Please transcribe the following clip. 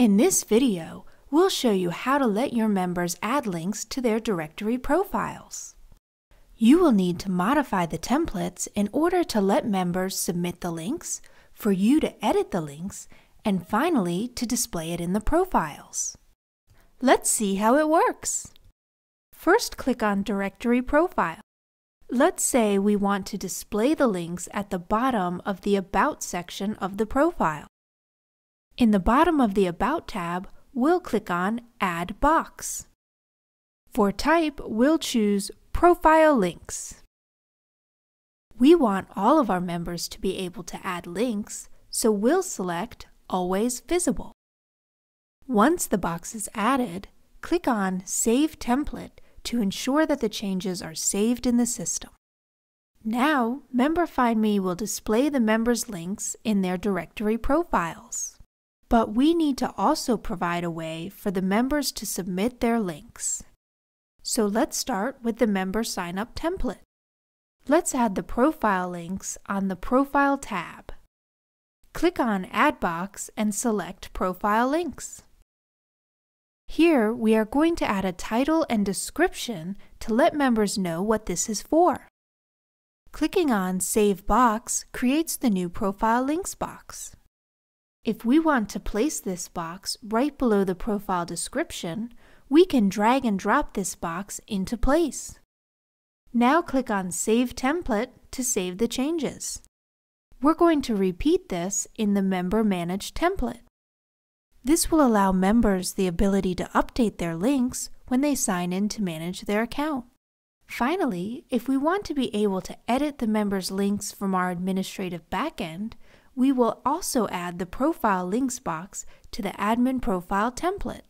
In this video, we'll show you how to let your members add links to their directory profiles. You will need to modify the templates in order to let members submit the links, for you to edit the links, and finally to display it in the profiles. Let's see how it works. First click on Directory Profile. Let's say we want to display the links at the bottom of the About section of the profile. In the bottom of the About tab, we'll click on Add Box. For type, we'll choose Profile Links. We want all of our members to be able to add links, so we'll select Always Visible. Once the box is added, click on Save Template to ensure that the changes are saved in the system. Now, MemberFindMe will display the members' links in their directory profiles. But we need to also provide a way for the members to submit their links. So let's start with the member sign up template. Let's add the profile links on the Profile tab. Click on Add Box and select Profile Links. Here, we are going to add a title and description to let members know what this is for. Clicking on Save Box creates the new Profile Links box. If we want to place this box right below the profile description, we can drag and drop this box into place. Now click on Save Template to save the changes. We're going to repeat this in the Member Manage template. This will allow members the ability to update their links when they sign in to manage their account. Finally, if we want to be able to edit the members' links from our administrative backend, we will also add the Profile Links box to the Admin Profile template.